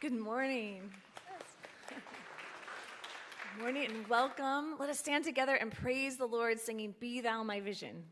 Good morning. Good morning and welcome. Let us stand together and praise the Lord, singing, Be Thou My Vision.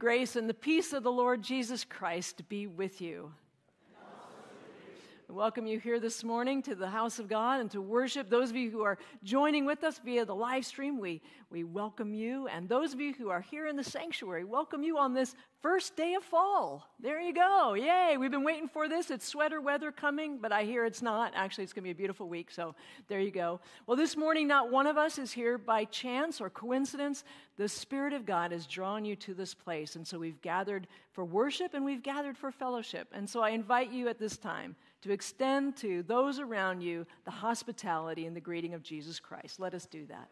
Grace and the peace of the Lord Jesus Christ be with you. Welcome you here this morning to the house of God and to worship. Those of you who are joining with us via the live stream, we, we welcome you. And those of you who are here in the sanctuary, welcome you on this First day of fall. There you go. Yay. We've been waiting for this. It's sweater weather coming, but I hear it's not. Actually, it's going to be a beautiful week. So there you go. Well, this morning, not one of us is here by chance or coincidence. The Spirit of God has drawn you to this place. And so we've gathered for worship and we've gathered for fellowship. And so I invite you at this time to extend to those around you the hospitality and the greeting of Jesus Christ. Let us do that.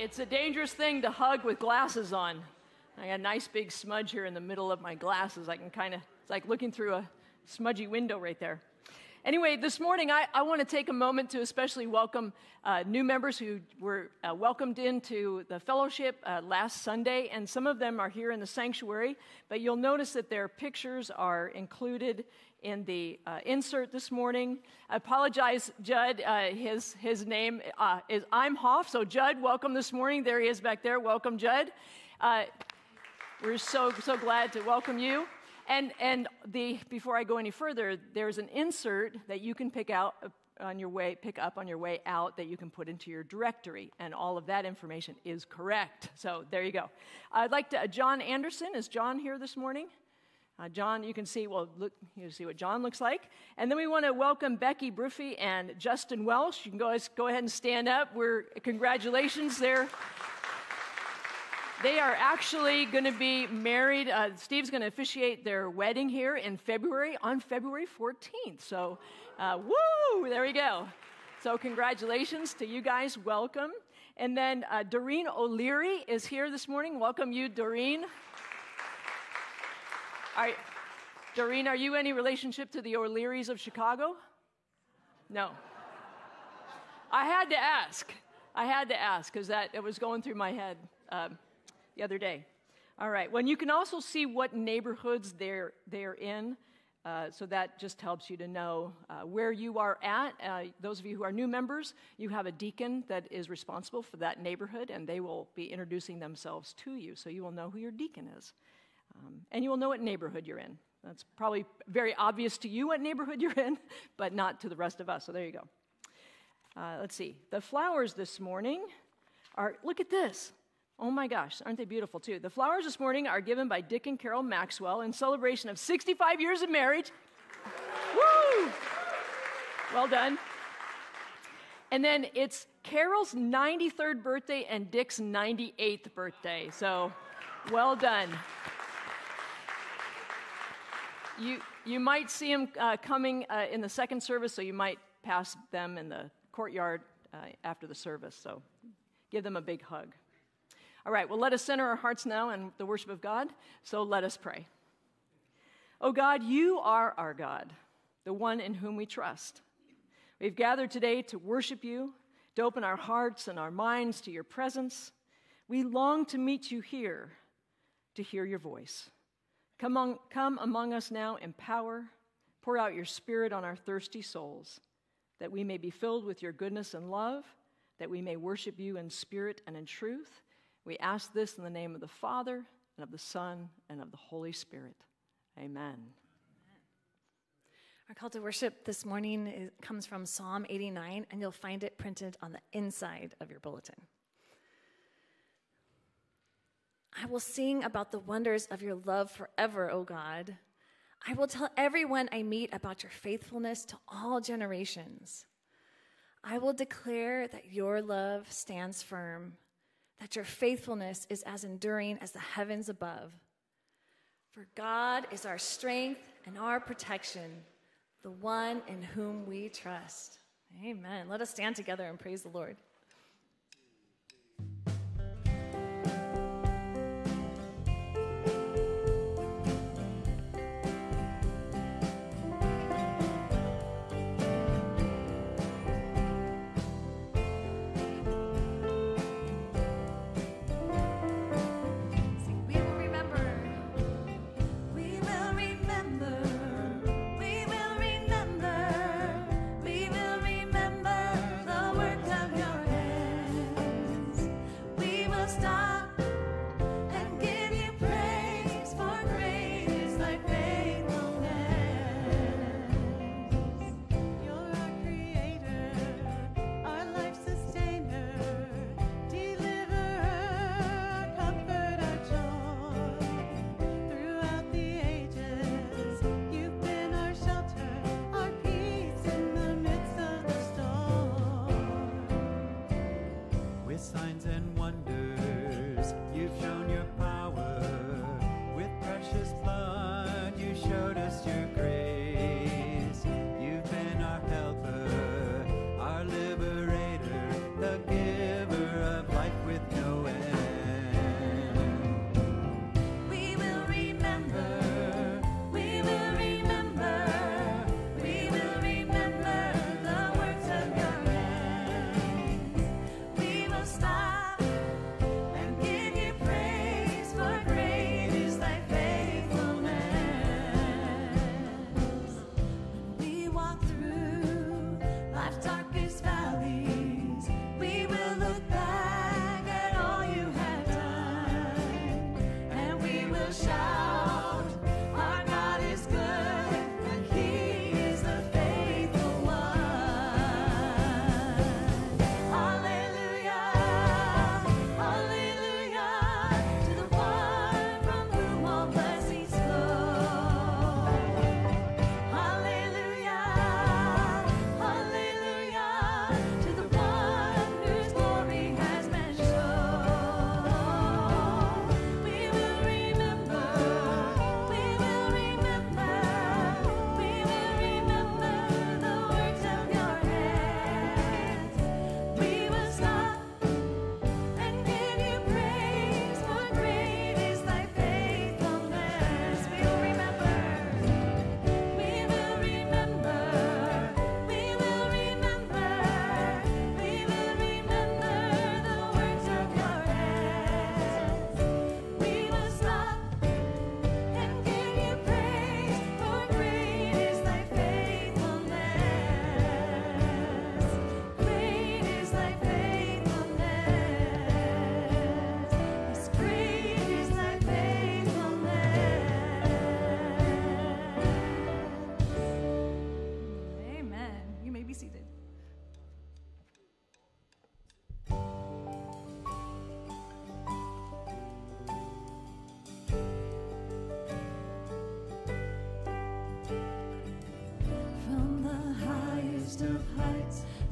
It's, a dangerous thing to hug with glasses on. I got a nice big smudge here in the middle of my glasses. I can kind of, it's like looking through a smudgy window right there. Anyway, this morning I, I want to take a moment to especially welcome uh, new members who were uh, welcomed into the fellowship uh, last Sunday, and some of them are here in the sanctuary, but you'll notice that their pictures are included in the uh, insert this morning. I apologize, Judd. Uh, his, his name uh, is Imhoff. So, Judd, welcome this morning. There he is back there. Welcome, Judd. We're so, so glad to welcome you. And, and the, before I go any further, there's an insert that you can pick out uh, on your way, pick up on your way out that you can put into your directory, and all of that information is correct. So there you go. I'd like to. Uh, John Anderson is John here this morning? Uh, John, you can see, well, look, you see what John looks like. And then we want to welcome Becky Bruffy and Justin Welsh. You can go, go ahead and stand up. We're, congratulations there. They are actually going to be married. Uh, Steve's going to officiate their wedding here in February, on February 14th. So, uh, woo, there we go. So, congratulations to you guys. Welcome. And then uh, Doreen O'Leary is here this morning. Welcome you, Doreen. Are, Doreen, are you any relationship to the O'Learys of Chicago? No. I had to ask. I had to ask because that it was going through my head um, the other day. All right. Well, you can also see what neighborhoods they're they're in. Uh, so that just helps you to know uh, where you are at. Uh, those of you who are new members, you have a deacon that is responsible for that neighborhood, and they will be introducing themselves to you, so you will know who your deacon is. Um, and you will know what neighborhood you're in. That's probably very obvious to you what neighborhood you're in, but not to the rest of us. So there you go. Uh, let's see. The flowers this morning are, look at this. Oh my gosh, aren't they beautiful too? The flowers this morning are given by Dick and Carol Maxwell in celebration of 65 years of marriage. Woo! Well done. And then it's Carol's 93rd birthday and Dick's 98th birthday. So well done. You, you might see them uh, coming uh, in the second service, so you might pass them in the courtyard uh, after the service. So give them a big hug. All right, well, let us center our hearts now in the worship of God. So let us pray. Oh God, you are our God, the one in whom we trust. We've gathered today to worship you, to open our hearts and our minds to your presence. We long to meet you here, to hear your voice. Come, on, come among us now in power. Pour out your spirit on our thirsty souls, that we may be filled with your goodness and love, that we may worship you in spirit and in truth. We ask this in the name of the Father, and of the Son, and of the Holy Spirit. Amen. Our call to worship this morning is, comes from Psalm 89, and you'll find it printed on the inside of your bulletin. I will sing about the wonders of your love forever, O God. I will tell everyone I meet about your faithfulness to all generations. I will declare that your love stands firm, that your faithfulness is as enduring as the heavens above. For God is our strength and our protection, the one in whom we trust. Amen. Let us stand together and praise the Lord.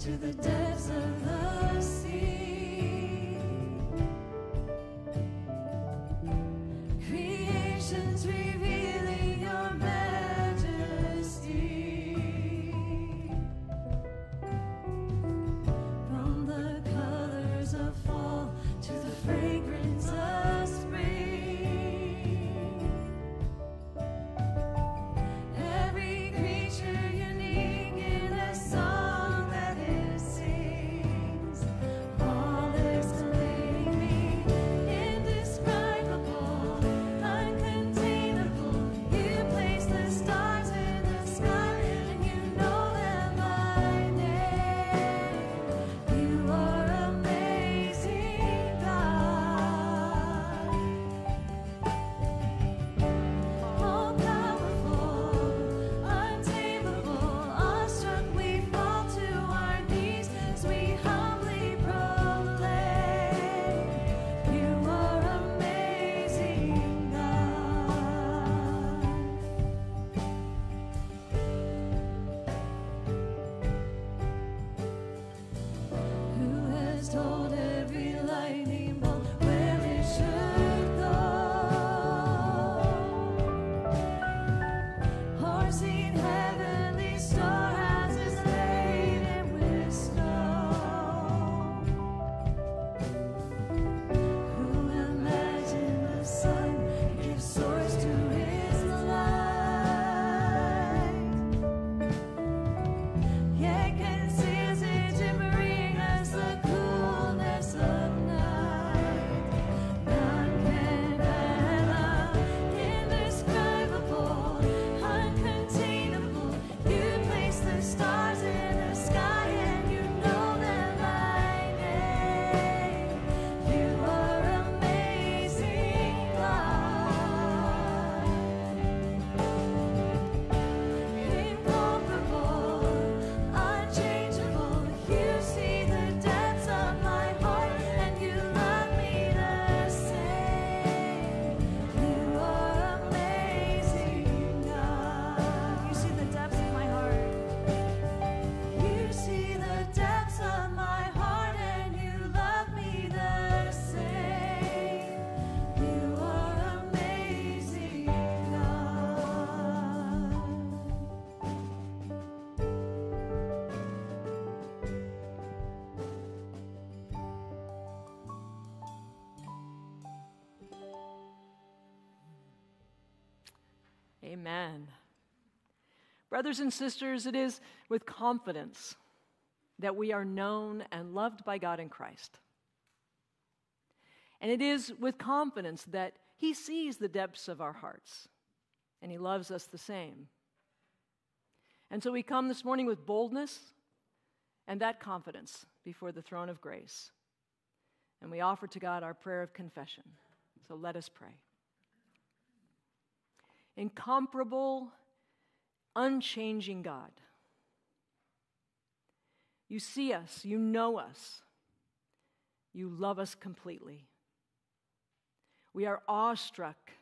to the day. Brothers and sisters, it is with confidence that we are known and loved by God in Christ. And it is with confidence that He sees the depths of our hearts and He loves us the same. And so we come this morning with boldness and that confidence before the throne of grace. And we offer to God our prayer of confession. So let us pray incomparable, unchanging God. You see us, you know us, you love us completely. We are awestruck,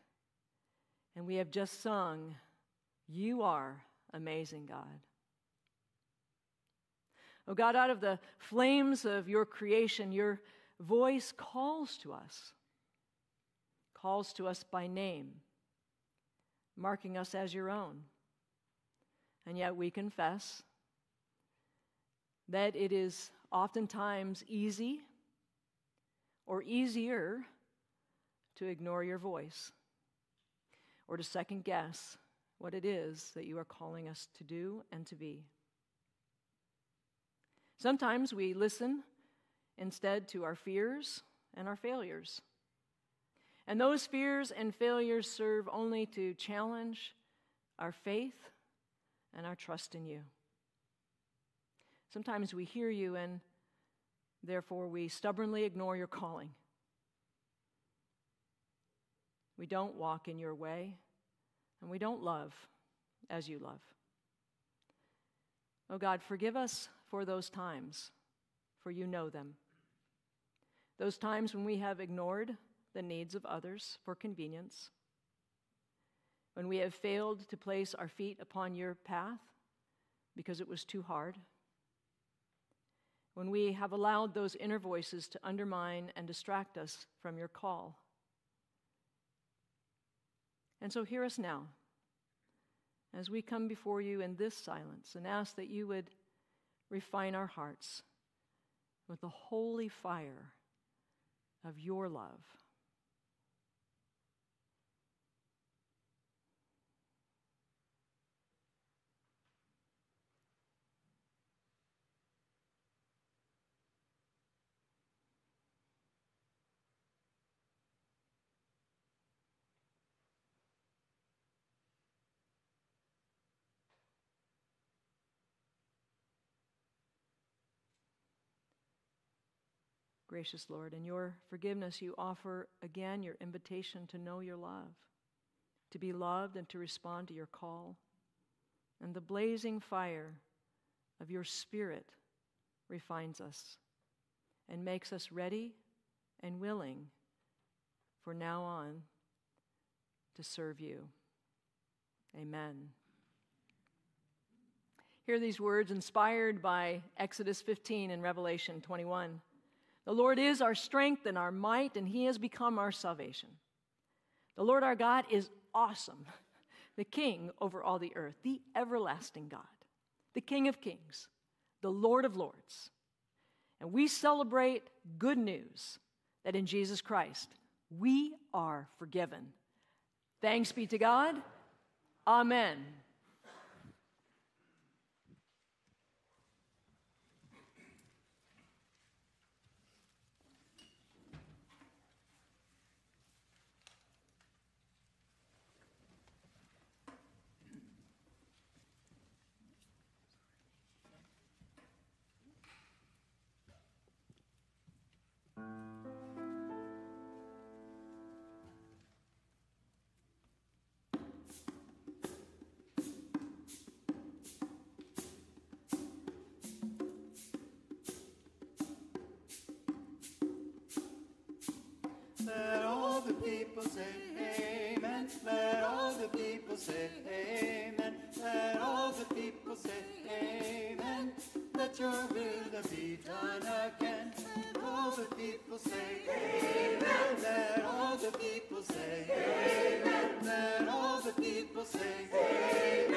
and we have just sung, You are amazing, God. Oh God, out of the flames of your creation, your voice calls to us, calls to us by name marking us as your own. And yet we confess that it is oftentimes easy or easier to ignore your voice or to second guess what it is that you are calling us to do and to be. Sometimes we listen instead to our fears and our failures. And those fears and failures serve only to challenge our faith and our trust in you. Sometimes we hear you and therefore we stubbornly ignore your calling. We don't walk in your way and we don't love as you love. Oh God, forgive us for those times, for you know them. Those times when we have ignored the needs of others for convenience, when we have failed to place our feet upon your path because it was too hard, when we have allowed those inner voices to undermine and distract us from your call. And so hear us now as we come before you in this silence and ask that you would refine our hearts with the holy fire of your love. Gracious Lord. In your forgiveness, you offer again your invitation to know your love, to be loved, and to respond to your call. And the blazing fire of your Spirit refines us and makes us ready and willing for now on to serve you. Amen. Hear these words inspired by Exodus 15 and Revelation 21. The Lord is our strength and our might, and He has become our salvation. The Lord our God is awesome, the King over all the earth, the everlasting God, the King of kings, the Lord of lords. And we celebrate good news that in Jesus Christ we are forgiven. Thanks be to God. Amen. Say amen. Let all the people say amen. Let all the people say amen. Let your will be done again. Let all the people say amen. Let all the people say amen. Let all the people say amen.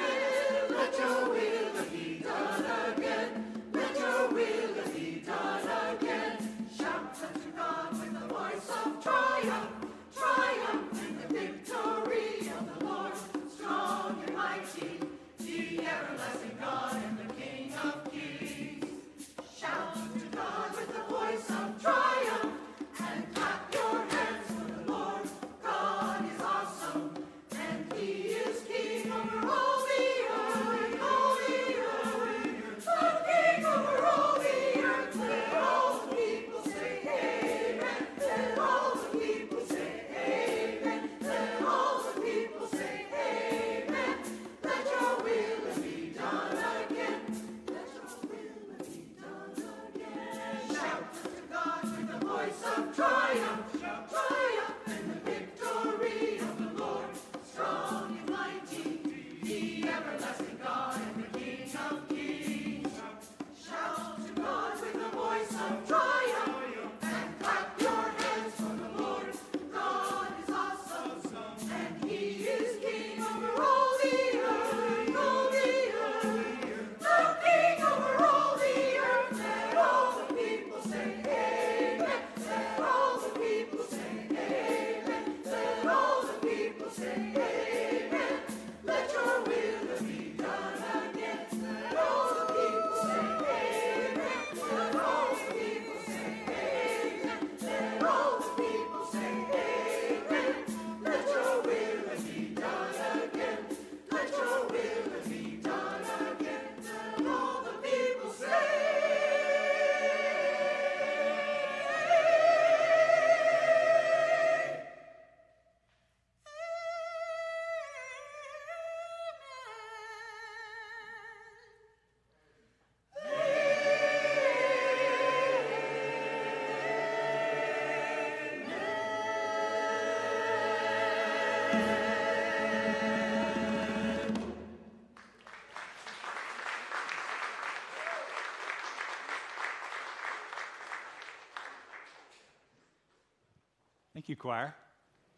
Thank you, choir.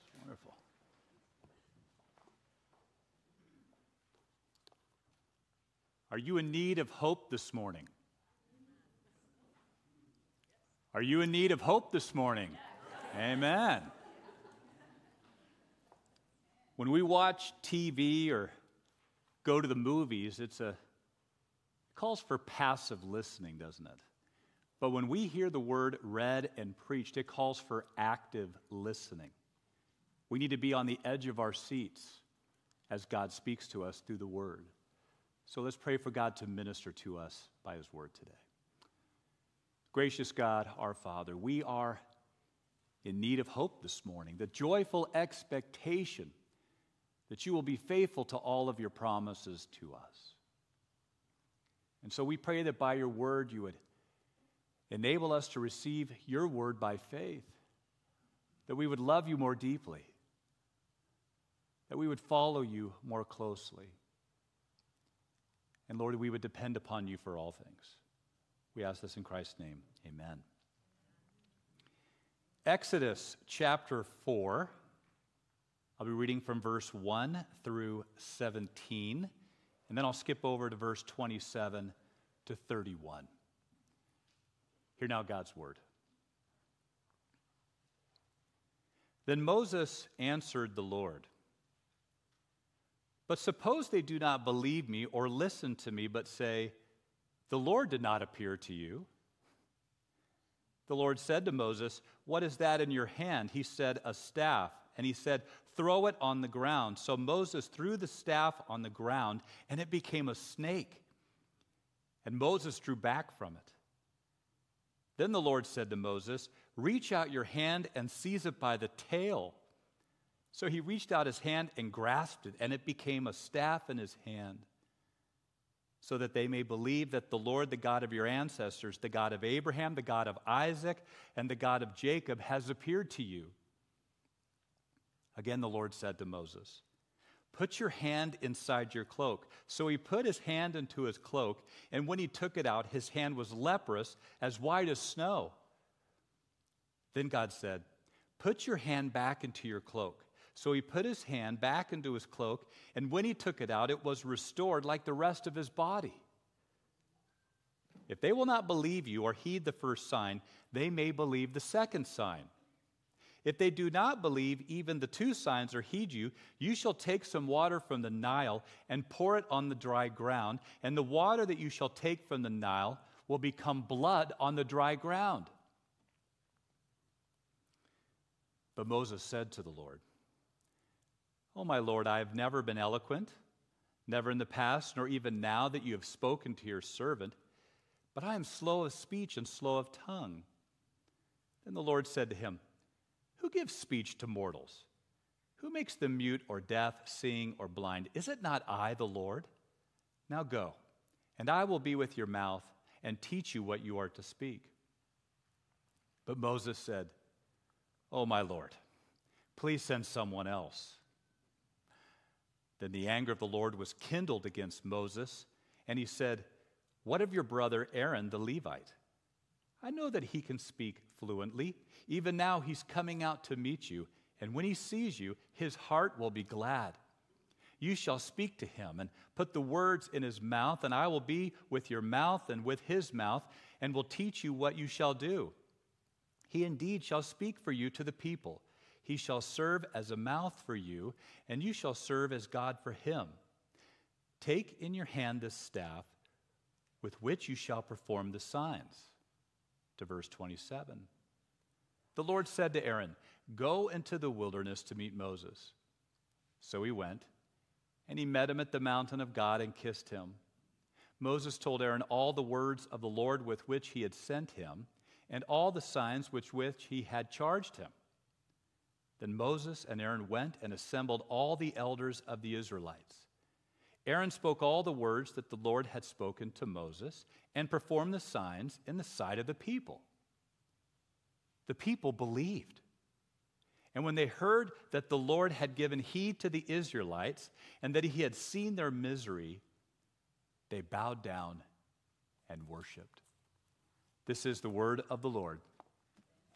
It's wonderful. Are you in need of hope this morning? Are you in need of hope this morning? Yes. Amen. When we watch TV or go to the movies, it's a it calls for passive listening, doesn't it? But when we hear the word read and preached, it calls for active listening. We need to be on the edge of our seats as God speaks to us through the word. So let's pray for God to minister to us by his word today. Gracious God, our Father, we are in need of hope this morning, the joyful expectation that you will be faithful to all of your promises to us. And so we pray that by your word you would enable us to receive your word by faith, that we would love you more deeply, that we would follow you more closely. And Lord, we would depend upon you for all things. We ask this in Christ's name. Amen. Exodus chapter 4. I'll be reading from verse 1 through 17, and then I'll skip over to verse 27 to 31. Hear now God's word. Then Moses answered the Lord. But suppose they do not believe me or listen to me, but say, The Lord did not appear to you. The Lord said to Moses, What is that in your hand? He said, A staff. And he said, Throw it on the ground. So Moses threw the staff on the ground, and it became a snake. And Moses drew back from it. Then the Lord said to Moses, Reach out your hand and seize it by the tail. So he reached out his hand and grasped it, and it became a staff in his hand, so that they may believe that the Lord, the God of your ancestors, the God of Abraham, the God of Isaac, and the God of Jacob, has appeared to you. Again, the Lord said to Moses, Put your hand inside your cloak. So he put his hand into his cloak, and when he took it out, his hand was leprous, as white as snow. Then God said, Put your hand back into your cloak. So he put his hand back into his cloak, and when he took it out, it was restored like the rest of his body. If they will not believe you or heed the first sign, they may believe the second sign. If they do not believe even the two signs or heed you, you shall take some water from the Nile and pour it on the dry ground, and the water that you shall take from the Nile will become blood on the dry ground. But Moses said to the Lord, Oh, my Lord, I have never been eloquent, never in the past, nor even now that you have spoken to your servant, but I am slow of speech and slow of tongue. Then the Lord said to him, who gives speech to mortals? Who makes them mute or deaf, seeing or blind? Is it not I, the Lord? Now go, and I will be with your mouth and teach you what you are to speak. But Moses said, Oh, my Lord, please send someone else. Then the anger of the Lord was kindled against Moses, and he said, What of your brother Aaron the Levite? I know that he can speak fluently. Even now, he's coming out to meet you, and when he sees you, his heart will be glad. You shall speak to him and put the words in his mouth, and I will be with your mouth and with his mouth, and will teach you what you shall do. He indeed shall speak for you to the people. He shall serve as a mouth for you, and you shall serve as God for him. Take in your hand this staff with which you shall perform the signs to verse 27. The Lord said to Aaron, Go into the wilderness to meet Moses. So he went, and he met him at the mountain of God and kissed him. Moses told Aaron all the words of the Lord with which he had sent him, and all the signs with which he had charged him. Then Moses and Aaron went and assembled all the elders of the Israelites. Aaron spoke all the words that the Lord had spoken to Moses and performed the signs in the sight of the people. The people believed. And when they heard that the Lord had given heed to the Israelites and that he had seen their misery, they bowed down and worshiped. This is the word of the Lord.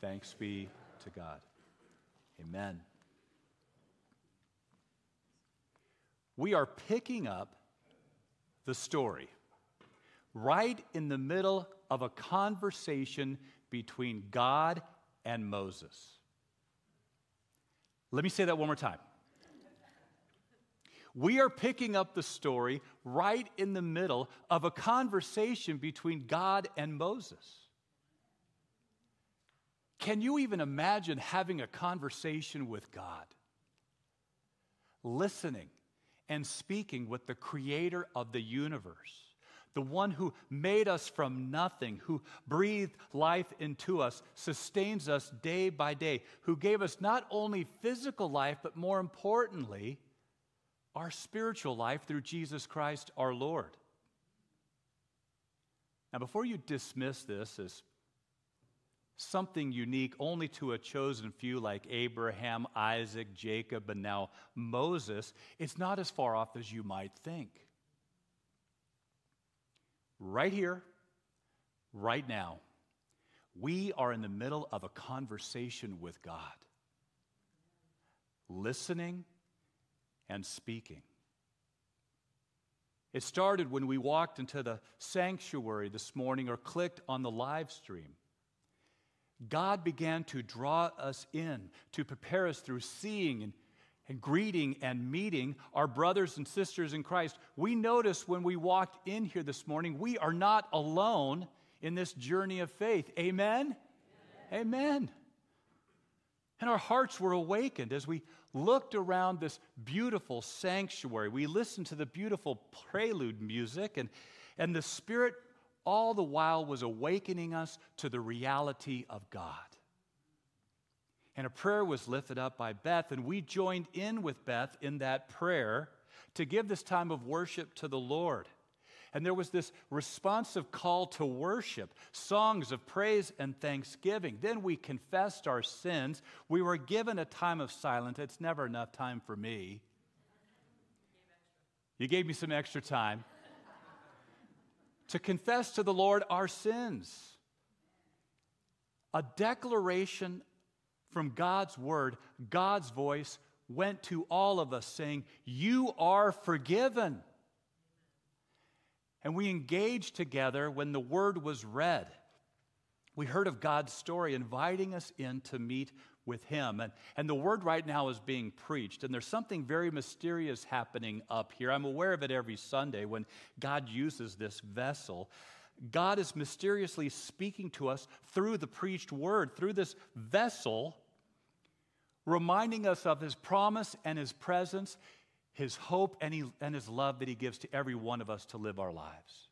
Thanks be to God. Amen. We are picking up the story right in the middle of a conversation between God and Moses. Let me say that one more time. We are picking up the story right in the middle of a conversation between God and Moses. Can you even imagine having a conversation with God? Listening and speaking with the creator of the universe, the one who made us from nothing, who breathed life into us, sustains us day by day, who gave us not only physical life, but more importantly, our spiritual life through Jesus Christ our Lord. Now, before you dismiss this as something unique only to a chosen few like Abraham, Isaac, Jacob, and now Moses, it's not as far off as you might think. Right here, right now, we are in the middle of a conversation with God, listening and speaking. It started when we walked into the sanctuary this morning or clicked on the live stream. God began to draw us in, to prepare us through seeing and, and greeting and meeting our brothers and sisters in Christ. We noticed when we walked in here this morning, we are not alone in this journey of faith. Amen? Amen. Amen. And our hearts were awakened as we looked around this beautiful sanctuary. We listened to the beautiful prelude music, and, and the Spirit all the while was awakening us to the reality of God. And a prayer was lifted up by Beth, and we joined in with Beth in that prayer to give this time of worship to the Lord. And there was this responsive call to worship, songs of praise and thanksgiving. Then we confessed our sins. We were given a time of silence. It's never enough time for me. You gave me some extra time to confess to the Lord our sins. A declaration from God's word, God's voice went to all of us saying, You are forgiven. And we engaged together when the word was read. We heard of God's story inviting us in to meet with him. And, and the word right now is being preached. And there's something very mysterious happening up here. I'm aware of it every Sunday when God uses this vessel. God is mysteriously speaking to us through the preached word, through this vessel, reminding us of his promise and his presence, his hope and, he, and his love that he gives to every one of us to live our lives.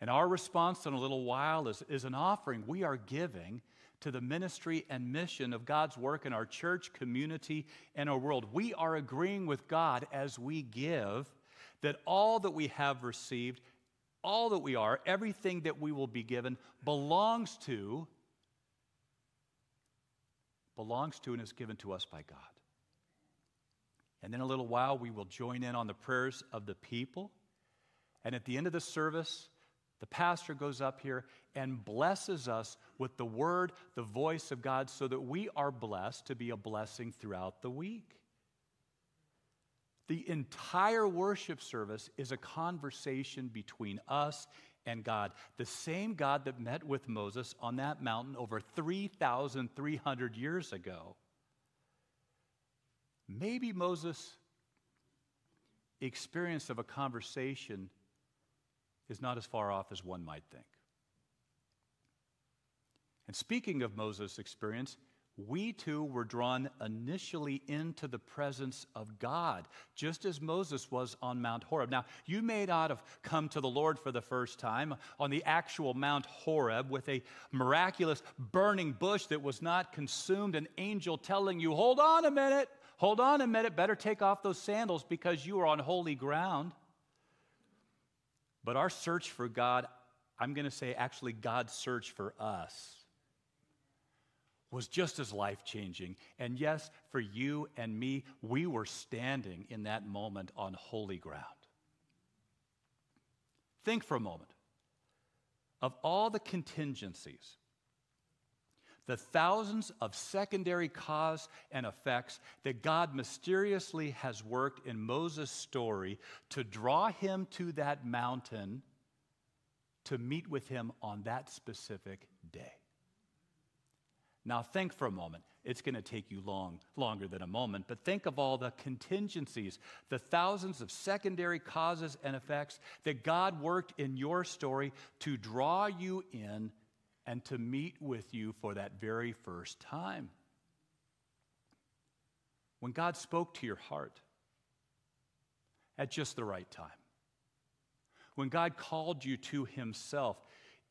And our response in a little while is, is an offering we are giving to the ministry and mission of God's work in our church, community, and our world. We are agreeing with God as we give that all that we have received, all that we are, everything that we will be given belongs to belongs to and is given to us by God. And in a little while, we will join in on the prayers of the people. And at the end of the service, the pastor goes up here and blesses us with the word, the voice of God, so that we are blessed to be a blessing throughout the week. The entire worship service is a conversation between us and God. The same God that met with Moses on that mountain over 3,300 years ago. Maybe Moses' experience of a conversation is not as far off as one might think. And speaking of Moses' experience, we too were drawn initially into the presence of God, just as Moses was on Mount Horeb. Now, you may not have come to the Lord for the first time on the actual Mount Horeb with a miraculous burning bush that was not consumed, an angel telling you, Hold on a minute, hold on a minute, better take off those sandals because you are on holy ground. But our search for God, I'm going to say actually God's search for us, was just as life changing. And yes, for you and me, we were standing in that moment on holy ground. Think for a moment of all the contingencies, the thousands of secondary cause and effects that God mysteriously has worked in Moses' story to draw him to that mountain to meet with him on that specific day. Now, think for a moment. It's going to take you long, longer than a moment, but think of all the contingencies, the thousands of secondary causes and effects that God worked in your story to draw you in and to meet with you for that very first time. When God spoke to your heart at just the right time, when God called you to Himself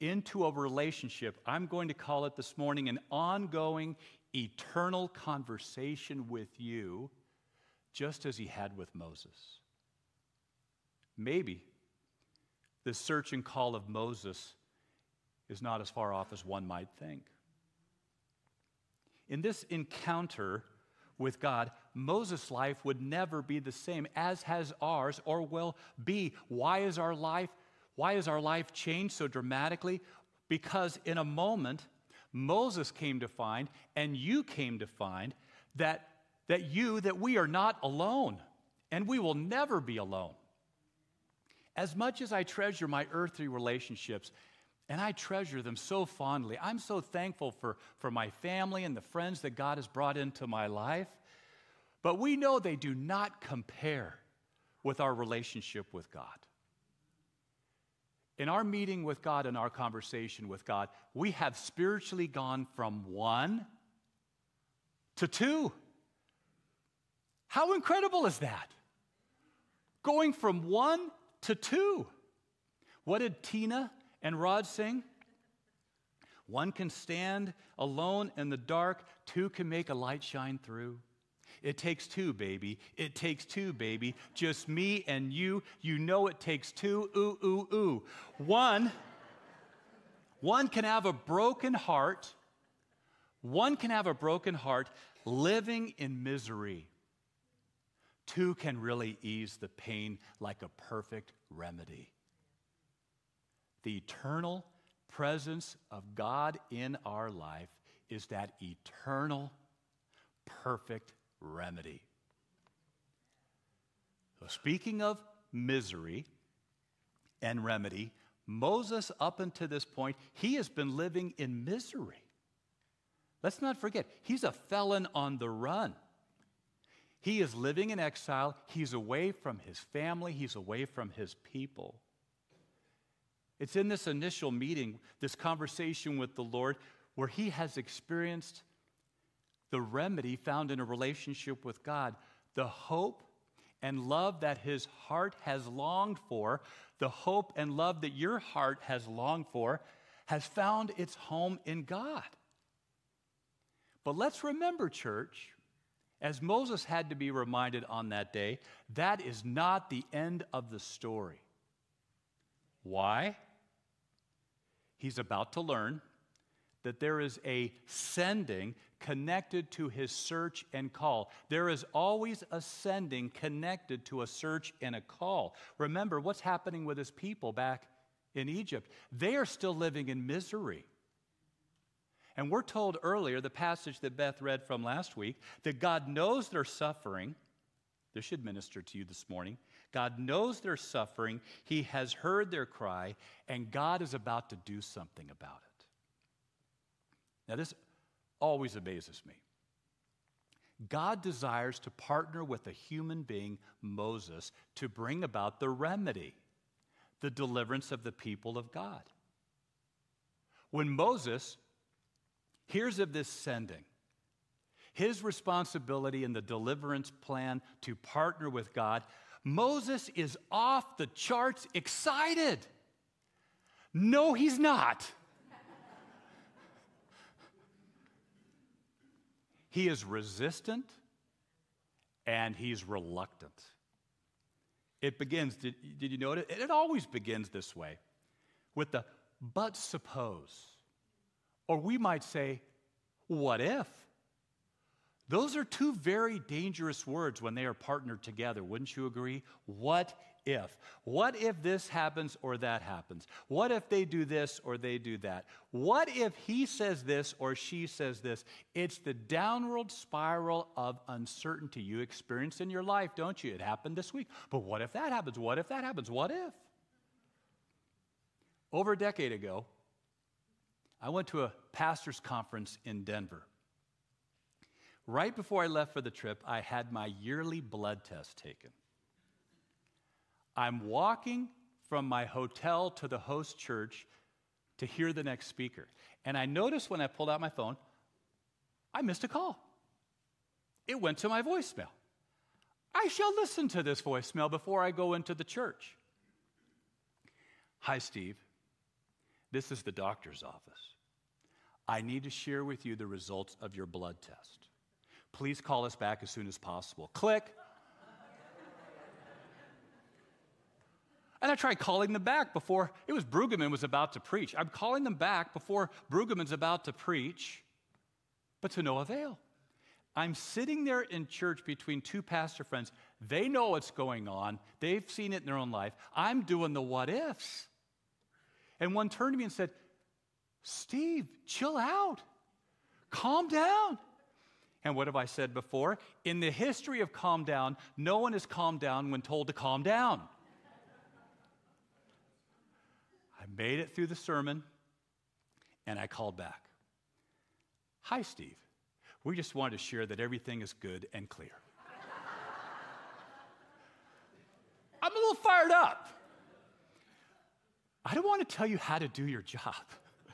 into a relationship, I'm going to call it this morning an ongoing, eternal conversation with you, just as He had with Moses. Maybe the search and call of Moses is not as far off as one might think. In this encounter with God, Moses' life would never be the same as has ours or will be. Why is our life why has our life changed so dramatically? Because in a moment Moses came to find and you came to find that that you that we are not alone and we will never be alone. As much as I treasure my earthly relationships, and I treasure them so fondly. I'm so thankful for, for my family and the friends that God has brought into my life. But we know they do not compare with our relationship with God. In our meeting with God and our conversation with God, we have spiritually gone from one to two. How incredible is that? Going from one to two. What did Tina and Rod sing? One can stand alone in the dark, two can make a light shine through. It takes two, baby. It takes two, baby. Just me and you. You know it takes two. Ooh, ooh, ooh. One, one can have a broken heart. One can have a broken heart living in misery. Two can really ease the pain like a perfect remedy. The eternal presence of God in our life is that eternal, perfect remedy. So, speaking of misery and remedy, Moses, up until this point, he has been living in misery. Let's not forget, he's a felon on the run. He is living in exile. He's away from his family. He's away from his people. It's in this initial meeting, this conversation with the Lord, where he has experienced the remedy found in a relationship with God, the hope and love that his heart has longed for, the hope and love that your heart has longed for, has found its home in God. But let's remember, church, as Moses had to be reminded on that day, that is not the end of the story. Why? He's about to learn that there is a sending connected to his search and call. There is always a sending connected to a search and a call. Remember what's happening with his people back in Egypt. They are still living in misery. And we're told earlier, the passage that Beth read from last week, that God knows their suffering. This should minister to you this morning. God knows their suffering, He has heard their cry, and God is about to do something about it. Now, this always amazes me. God desires to partner with a human being, Moses, to bring about the remedy, the deliverance of the people of God. When Moses hears of this sending, his responsibility in the deliverance plan to partner with God, Moses is off the charts excited. No, he's not. He is resistant and he's reluctant. It begins, did, did you notice? It, it always begins this way with the but suppose. Or we might say, what if? Those are two very dangerous words when they are partnered together, wouldn't you agree? What if? What if this happens or that happens? What if they do this or they do that? What if he says this or she says this? It's the downward spiral of uncertainty you experience in your life, don't you? It happened this week. But what if that happens? What if that happens? What if? Over a decade ago, I went to a pastor's conference in Denver. Right before I left for the trip, I had my yearly blood test taken. I'm walking from my hotel to the host church to hear the next speaker. And I noticed when I pulled out my phone, I missed a call. It went to my voicemail. I shall listen to this voicemail before I go into the church. Hi, Steve. This is the doctor's office. I need to share with you the results of your blood test. Please call us back as soon as possible. Click. And I tried calling them back before it was Brueggemann was about to preach. I'm calling them back before Brueggemann's about to preach, but to no avail. I'm sitting there in church between two pastor friends. They know what's going on, they've seen it in their own life. I'm doing the what ifs. And one turned to me and said, Steve, chill out, calm down. And what have I said before? In the history of calm down, no one has calmed down when told to calm down. I made it through the sermon and I called back. Hi, Steve. We just wanted to share that everything is good and clear. I'm a little fired up. I don't want to tell you how to do your job,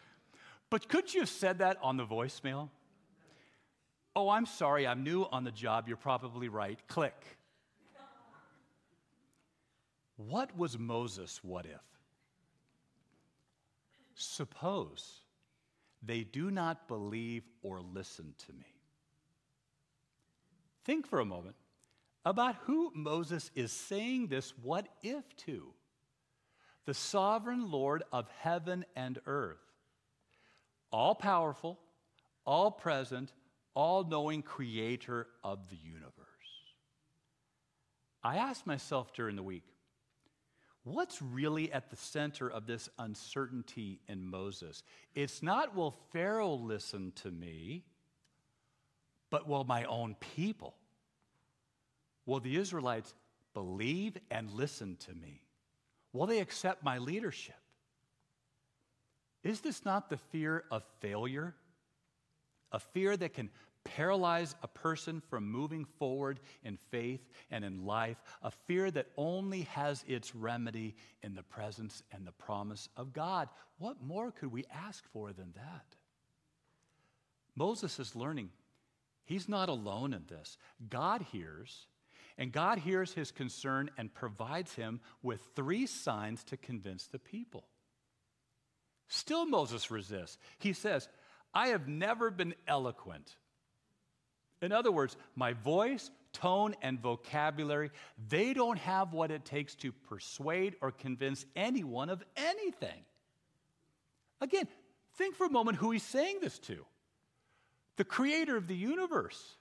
but could you have said that on the voicemail? Oh, I'm sorry, I'm new on the job. You're probably right. Click. What was Moses' what if? Suppose they do not believe or listen to me. Think for a moment about who Moses is saying this what if to the sovereign Lord of heaven and earth, all powerful, all present, all knowing creator of the universe. I asked myself during the week, what's really at the center of this uncertainty in Moses? It's not, will Pharaoh listen to me, but will my own people? Will the Israelites believe and listen to me? Will they accept my leadership? Is this not the fear of failure? A fear that can paralyze a person from moving forward in faith and in life, a fear that only has its remedy in the presence and the promise of God. What more could we ask for than that? Moses is learning. He's not alone in this. God hears, and God hears his concern and provides him with three signs to convince the people. Still, Moses resists. He says, I have never been eloquent. In other words, my voice, tone, and vocabulary, they don't have what it takes to persuade or convince anyone of anything. Again, think for a moment who he's saying this to the creator of the universe.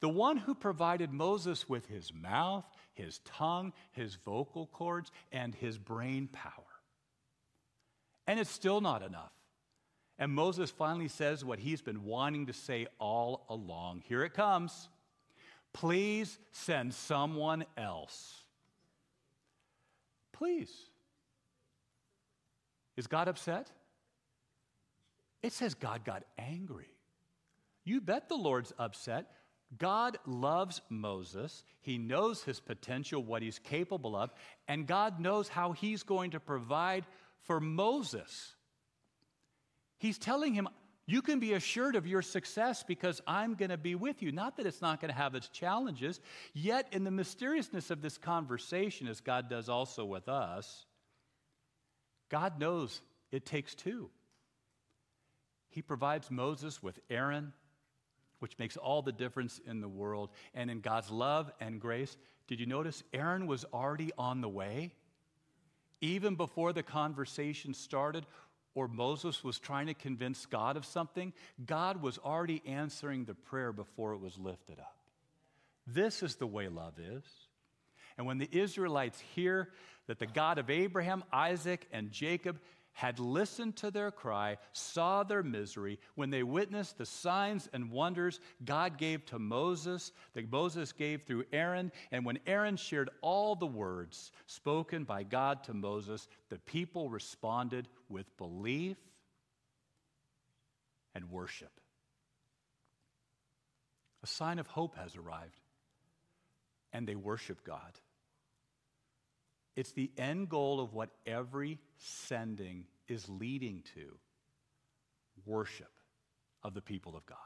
The one who provided Moses with his mouth, his tongue, his vocal cords, and his brain power. And it's still not enough. And Moses finally says what he's been wanting to say all along. Here it comes. Please send someone else. Please. Is God upset? It says God got angry. You bet the Lord's upset. God loves Moses. He knows his potential, what he's capable of, and God knows how he's going to provide for Moses. He's telling him, You can be assured of your success because I'm going to be with you. Not that it's not going to have its challenges, yet, in the mysteriousness of this conversation, as God does also with us, God knows it takes two. He provides Moses with Aaron which makes all the difference in the world. And in God's love and grace, did you notice Aaron was already on the way? Even before the conversation started, or Moses was trying to convince God of something, God was already answering the prayer before it was lifted up. This is the way love is. And when the Israelites hear that the God of Abraham, Isaac, and Jacob had listened to their cry, saw their misery, when they witnessed the signs and wonders God gave to Moses, that Moses gave through Aaron, and when Aaron shared all the words spoken by God to Moses, the people responded with belief and worship. A sign of hope has arrived, and they worship God. It's the end goal of what every sending is leading to worship of the people of God.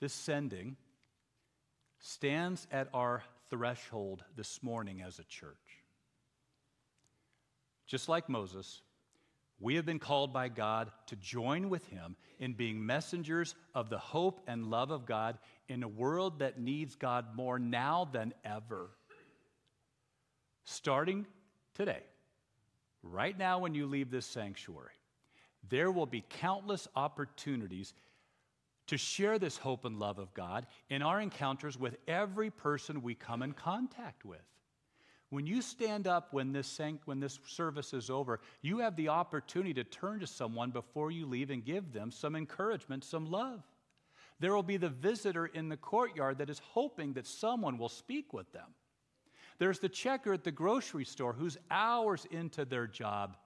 This sending stands at our threshold this morning as a church. Just like Moses, we have been called by God to join with him in being messengers of the hope and love of God in a world that needs God more now than ever. Starting today, right now when you leave this sanctuary, there will be countless opportunities to share this hope and love of God in our encounters with every person we come in contact with. When you stand up when this, when this service is over, you have the opportunity to turn to someone before you leave and give them some encouragement, some love. There will be the visitor in the courtyard that is hoping that someone will speak with them. There's the checker at the grocery store who's hours into their job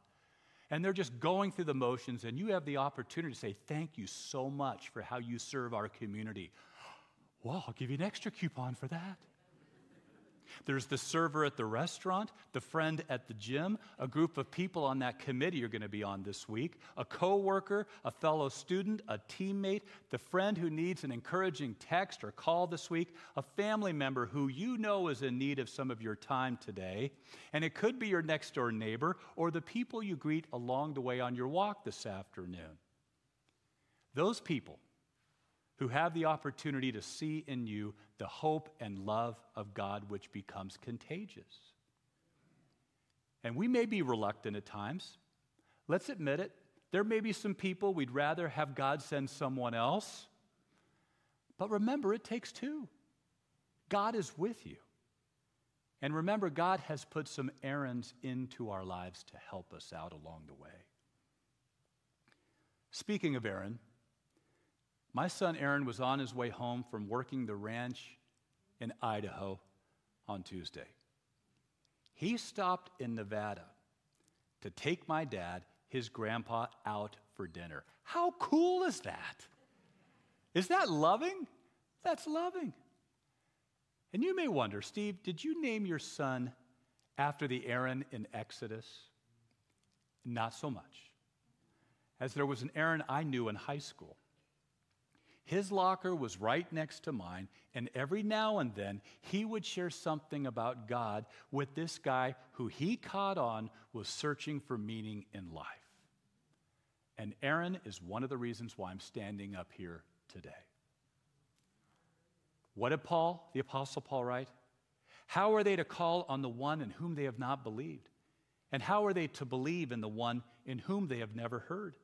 and they're just going through the motions, and you have the opportunity to say, Thank you so much for how you serve our community. Well, I'll give you an extra coupon for that. There's the server at the restaurant, the friend at the gym, a group of people on that committee you're going to be on this week, a coworker, a fellow student, a teammate, the friend who needs an encouraging text or call this week, a family member who you know is in need of some of your time today, and it could be your next door neighbor or the people you greet along the way on your walk this afternoon. Those people who have the opportunity to see in you the hope and love of God, which becomes contagious. And we may be reluctant at times. Let's admit it. There may be some people we'd rather have God send someone else. But remember, it takes two. God is with you. And remember, God has put some Aarons into our lives to help us out along the way. Speaking of Aaron, my son Aaron was on his way home from working the ranch in Idaho on Tuesday. He stopped in Nevada to take my dad, his grandpa, out for dinner. How cool is that? Is that loving? That's loving. And you may wonder, Steve, did you name your son after the Aaron in Exodus? Not so much. As there was an Aaron I knew in high school his locker was right next to mine, and every now and then he would share something about God with this guy who he caught on was searching for meaning in life. And Aaron is one of the reasons why I'm standing up here today. What did Paul, the Apostle Paul, write? How are they to call on the one in whom they have not believed? And how are they to believe in the one in whom they have never heard?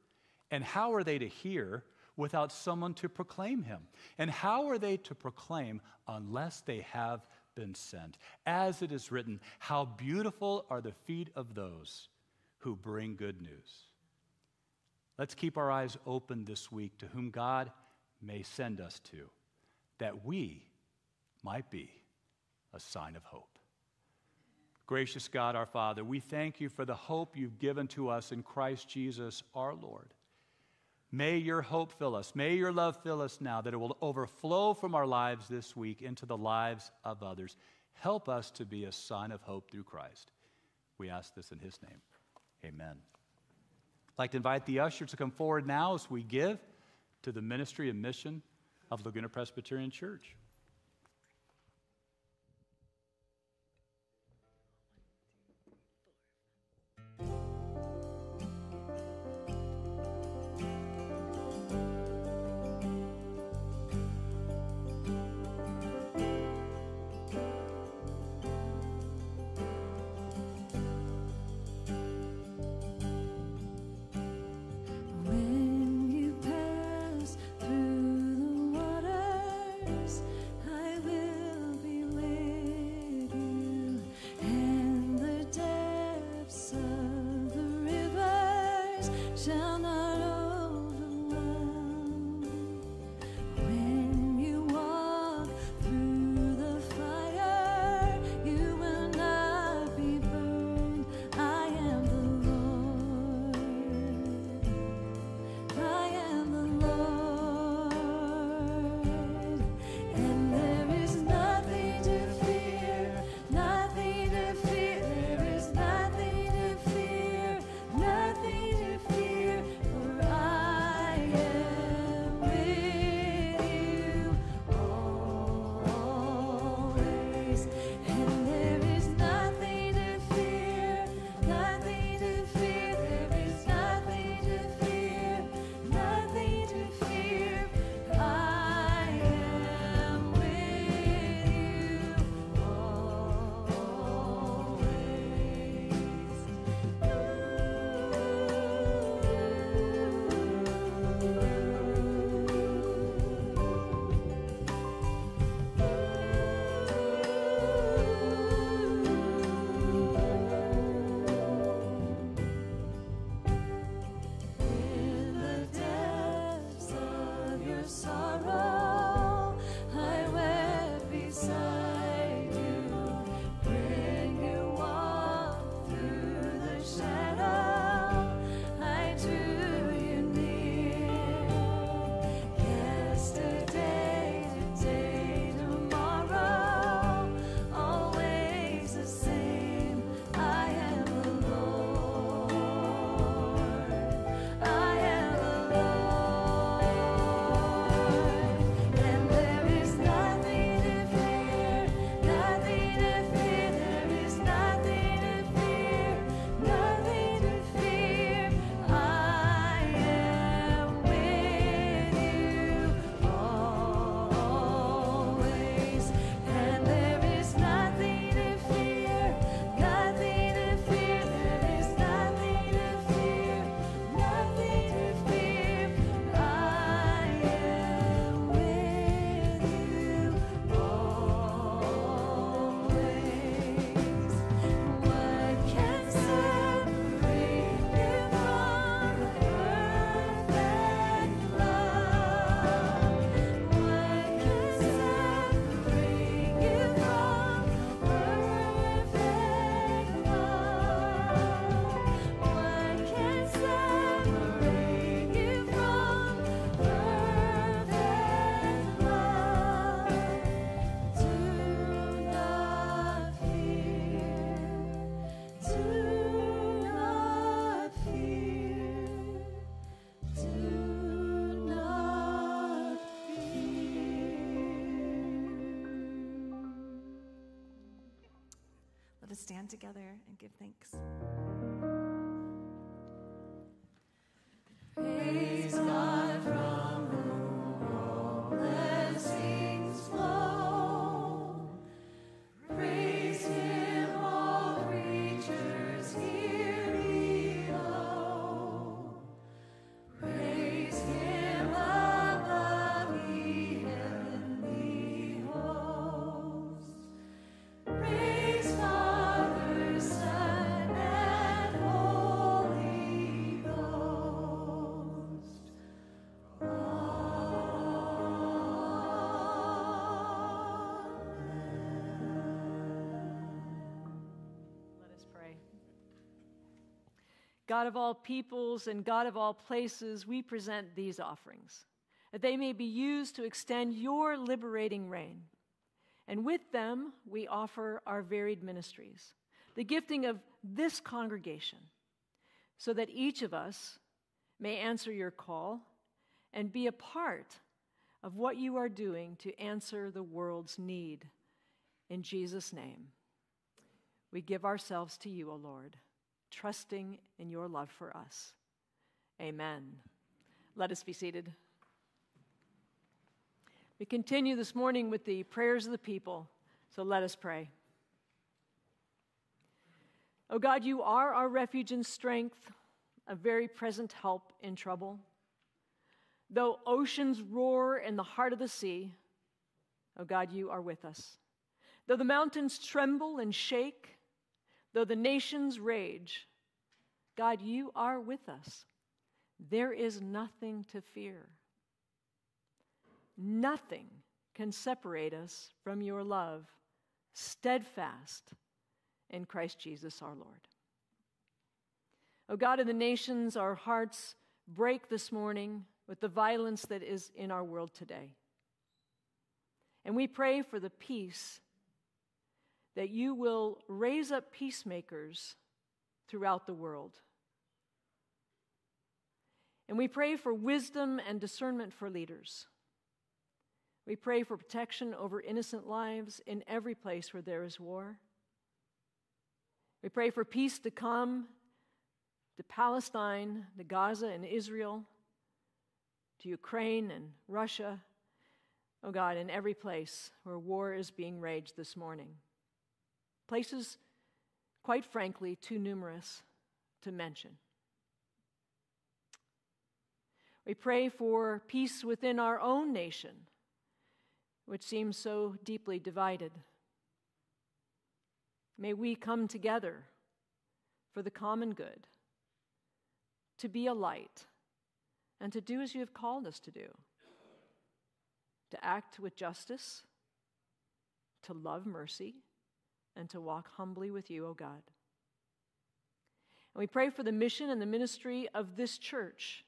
And how are they to hear without someone to proclaim him? And how are they to proclaim unless they have been sent? As it is written, how beautiful are the feet of those who bring good news. Let's keep our eyes open this week to whom God may send us to, that we might be a sign of hope. Gracious God, our Father, we thank you for the hope you've given to us in Christ Jesus our Lord. May your hope fill us. May your love fill us now, that it will overflow from our lives this week into the lives of others. Help us to be a sign of hope through Christ. We ask this in his name. Amen. I'd like to invite the usher to come forward now as we give to the ministry and mission of Laguna Presbyterian Church. God of all peoples and God of all places, we present these offerings, that they may be used to extend your liberating reign. And with them, we offer our varied ministries, the gifting of this congregation, so that each of us may answer your call and be a part of what you are doing to answer the world's need. In Jesus' name. We give ourselves to you, O Lord, trusting in your love for us. Amen. Let us be seated. We continue this morning with the prayers of the people, so let us pray. O God, you are our refuge and strength, a very present help in trouble. Though oceans roar in the heart of the sea, O God, you are with us. Though the mountains tremble and shake, though the nations rage, God, you are with us. There is nothing to fear. Nothing can separate us from your love, steadfast in Christ Jesus our Lord. O God of the nations, our hearts break this morning with the violence that is in our world today. And we pray for the peace that you will raise up peacemakers throughout the world. And we pray for wisdom and discernment for leaders. We pray for protection over innocent lives in every place where there is war. We pray for peace to come to Palestine, to Gaza and Israel, to Ukraine and Russia. Oh God, in every place where war is being raged this morning. Places, quite frankly, too numerous to mention. We pray for peace within our own nation, which seems so deeply divided. May we come together for the common good, to be a light, and to do as you have called us to do to act with justice, to love mercy, and to walk humbly with you, O God. And we pray for the mission and the ministry of this church.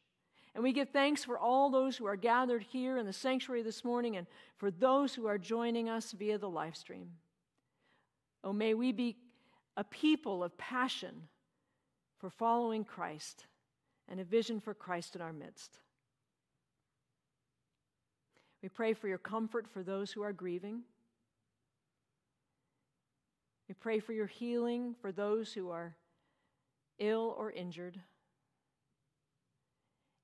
And we give thanks for all those who are gathered here in the sanctuary this morning and for those who are joining us via the live stream. Oh, may we be a people of passion for following Christ and a vision for Christ in our midst. We pray for your comfort for those who are grieving. We pray for your healing for those who are ill or injured.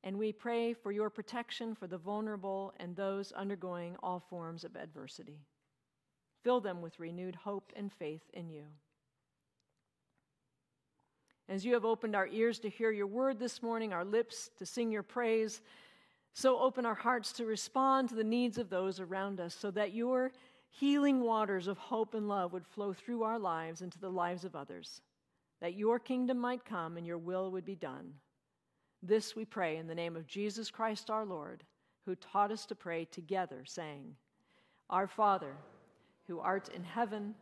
And we pray for your protection for the vulnerable and those undergoing all forms of adversity. Fill them with renewed hope and faith in you. As you have opened our ears to hear your word this morning, our lips to sing your praise, so open our hearts to respond to the needs of those around us so that your healing waters of hope and love would flow through our lives into the lives of others, that your kingdom might come and your will would be done. This we pray in the name of Jesus Christ our Lord, who taught us to pray together, saying, Our Father, who art in heaven,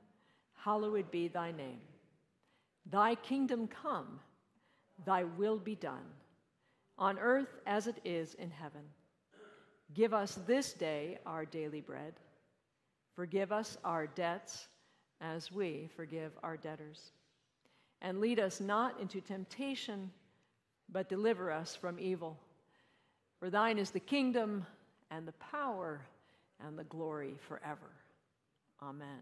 hallowed be thy name. Thy kingdom come, thy will be done, on earth as it is in heaven. Give us this day our daily bread. Forgive us our debts as we forgive our debtors. And lead us not into temptation, but deliver us from evil. For thine is the kingdom and the power and the glory forever. Amen.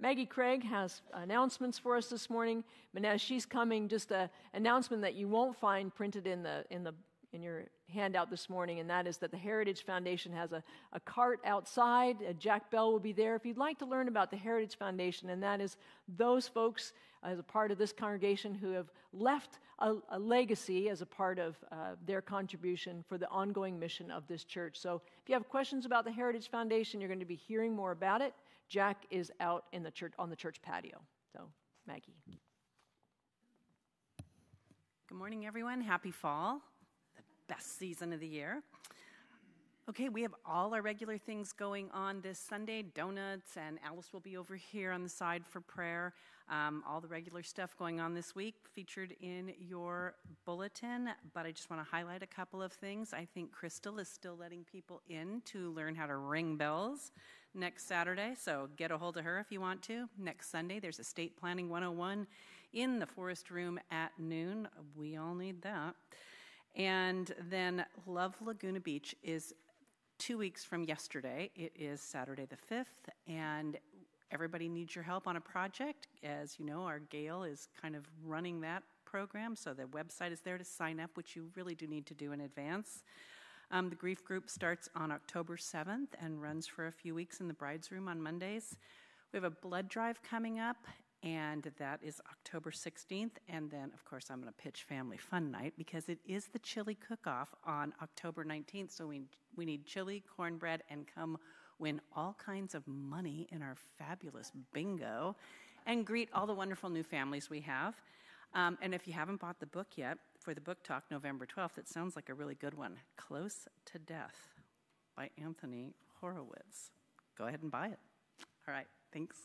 Maggie Craig has announcements for us this morning, as she's coming, just an announcement that you won't find printed in the in the in your handout this morning, and that is that the Heritage Foundation has a, a cart outside. Uh, Jack Bell will be there if you'd like to learn about the Heritage Foundation, and that is those folks as a part of this congregation who have left a, a legacy as a part of uh, their contribution for the ongoing mission of this church. So if you have questions about the Heritage Foundation, you're going to be hearing more about it. Jack is out in the church on the church patio. So, Maggie. Good morning, everyone. Happy fall, best season of the year. Okay, we have all our regular things going on this Sunday donuts, and Alice will be over here on the side for prayer. Um, all the regular stuff going on this week featured in your bulletin, but I just want to highlight a couple of things. I think Crystal is still letting people in to learn how to ring bells next Saturday, so get a hold of her if you want to. Next Sunday, there's Estate Planning 101 in the Forest Room at noon. We all need that. And then Love Laguna Beach is two weeks from yesterday. It is Saturday the 5th, and everybody needs your help on a project. As you know, our Gail is kind of running that program, so the website is there to sign up, which you really do need to do in advance. Um, the grief group starts on October 7th and runs for a few weeks in the bride's room on Mondays. We have a blood drive coming up, and that is October 16th. And then, of course, I'm going to pitch Family Fun Night because it is the chili cook off on October 19th. So we, we need chili, cornbread, and come win all kinds of money in our fabulous bingo and greet all the wonderful new families we have. Um, and if you haven't bought the book yet, for the book talk November 12th, it sounds like a really good one Close to Death by Anthony Horowitz. Go ahead and buy it. All right, thanks.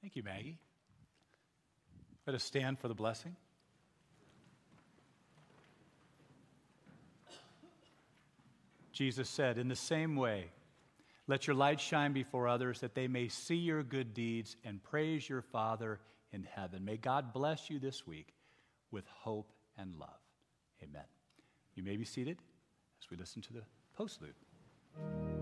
Thank you, Maggie. Let us stand for the blessing. Jesus said, In the same way, let your light shine before others that they may see your good deeds and praise your Father in heaven. May God bless you this week with hope and love. Amen. You may be seated as we listen to the postlude.